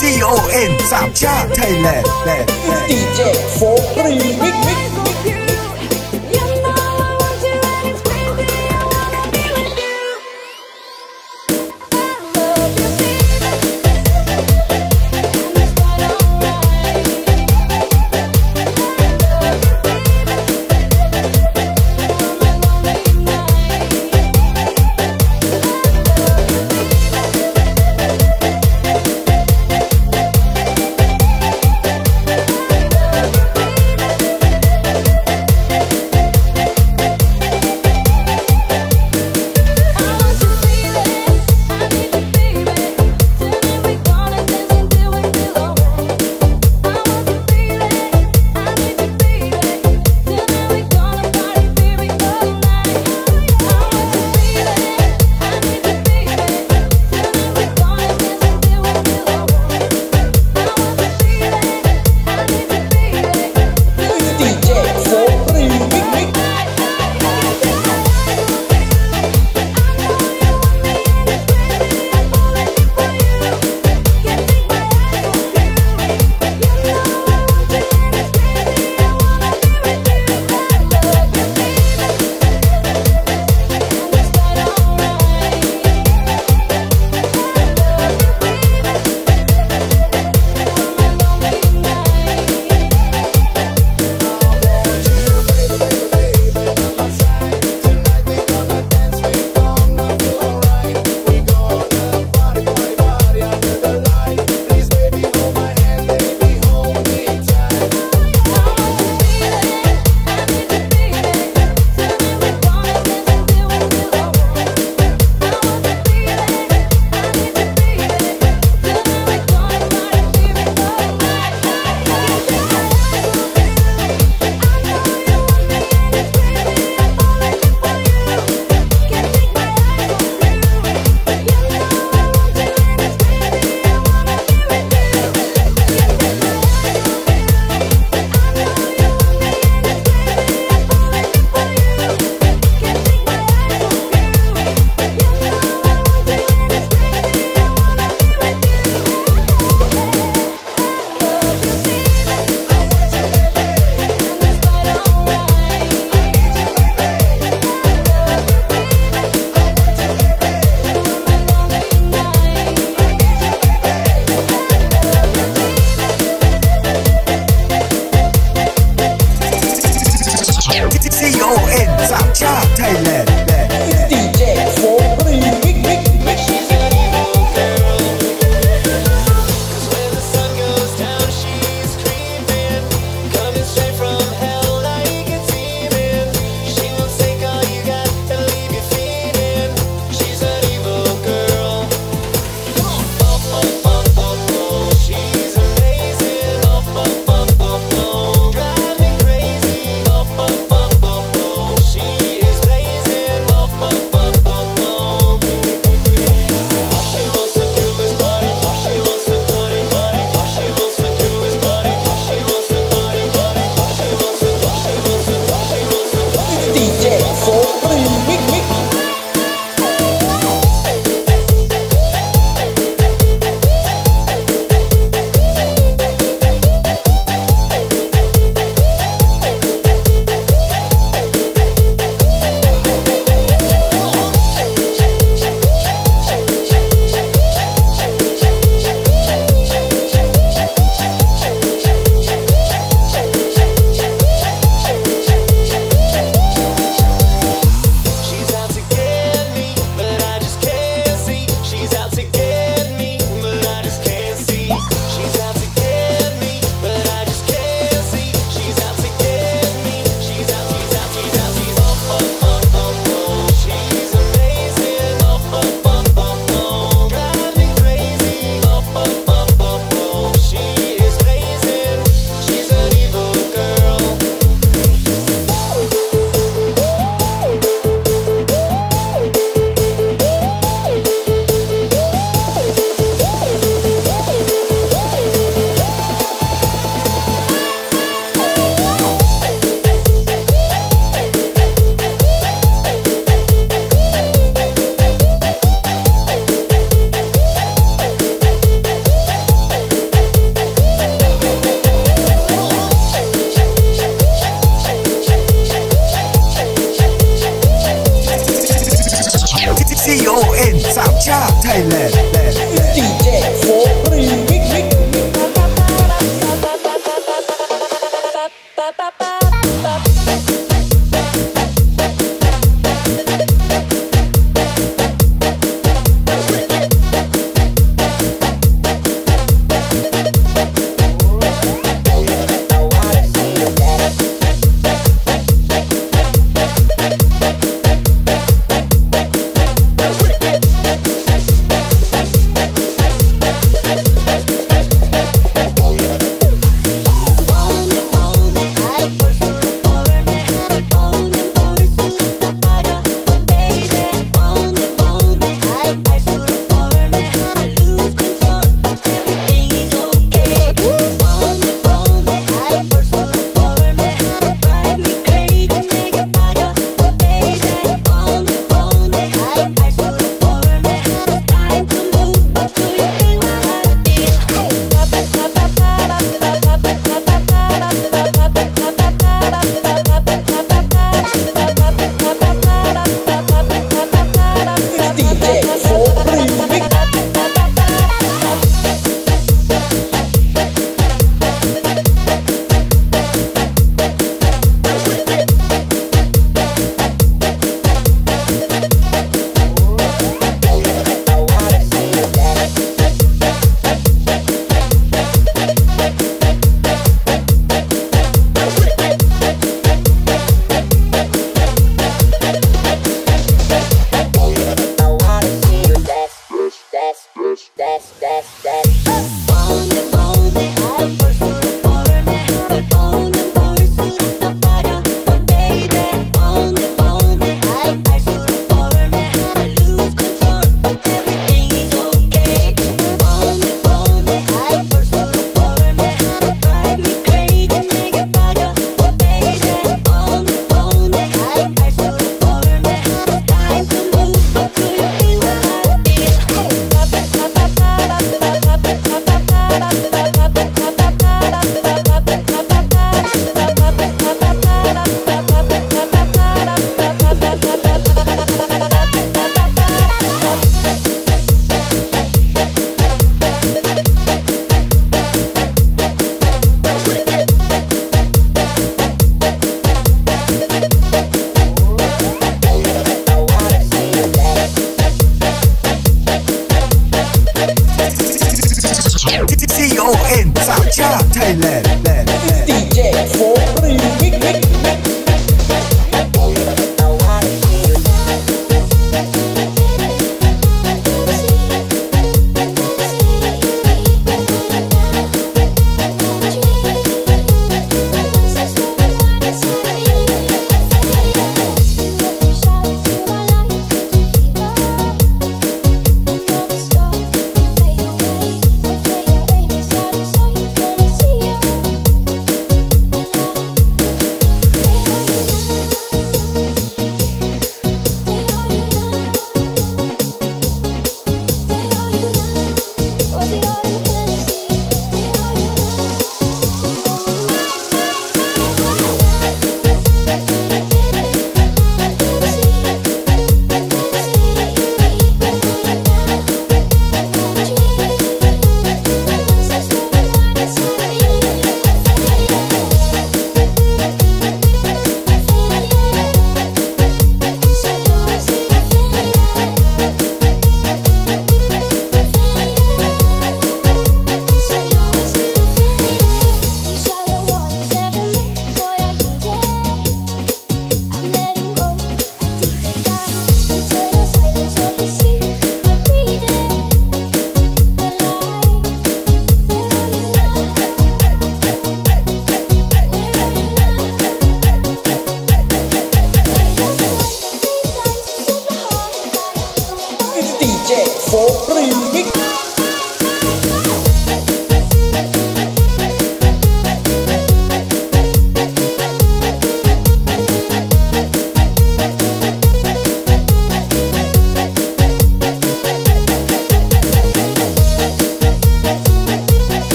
C O N สามช่า Thailand land land DJ Folk remix mix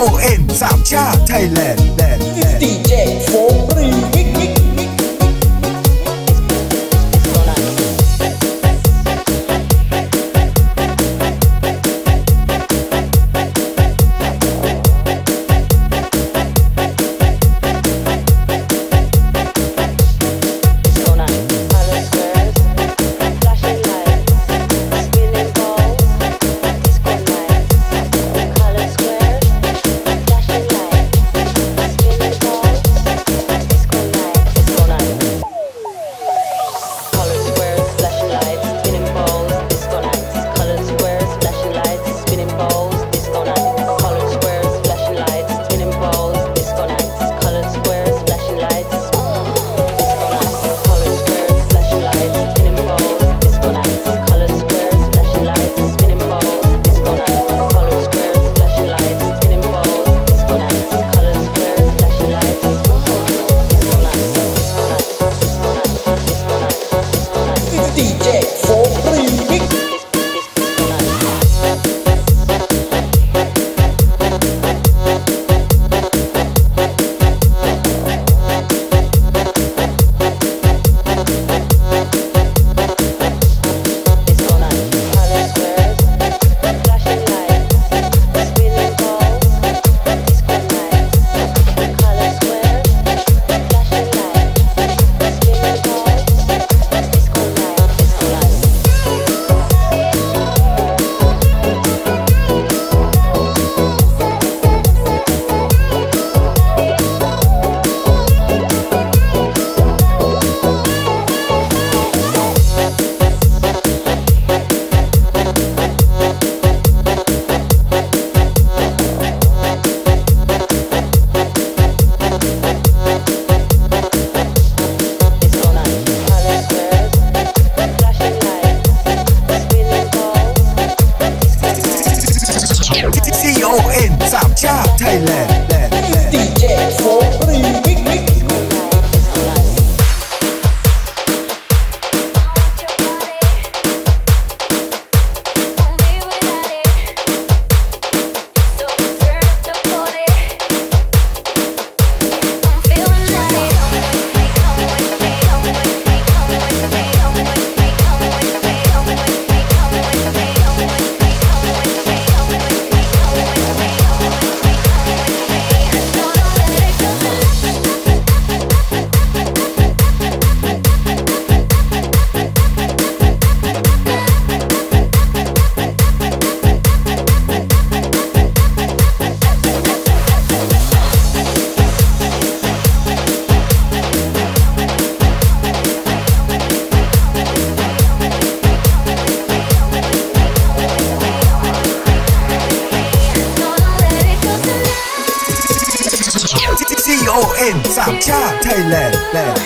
O N สามชาติไทยแลนด์แลนด์ Thailand.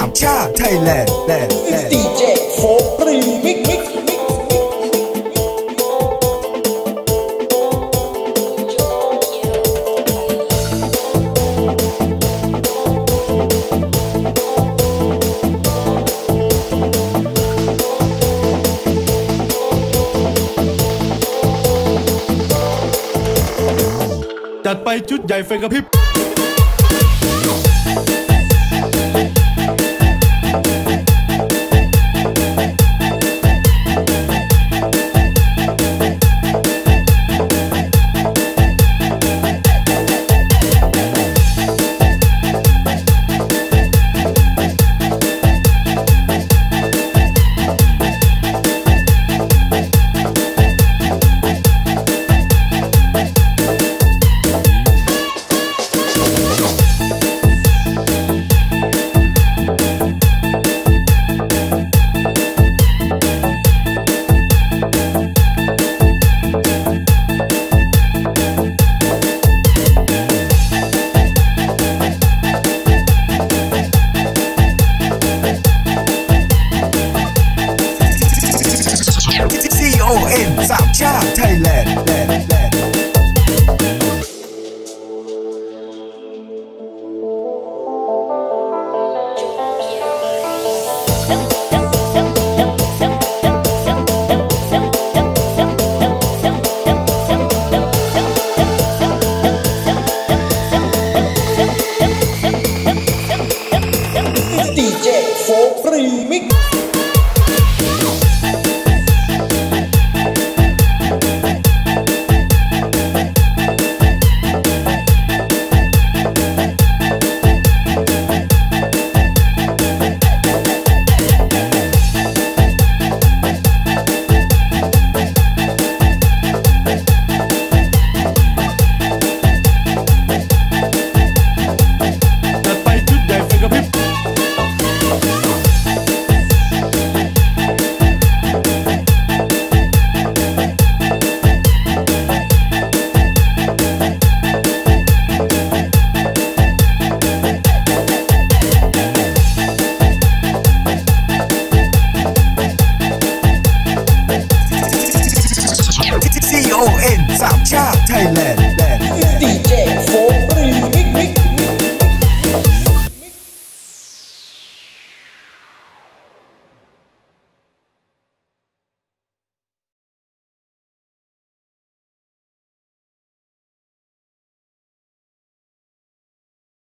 าชาไทยแลนด์แลนด์แลโครีมิกมิกจัดไปชุดใหญ่ไฟกระพริบ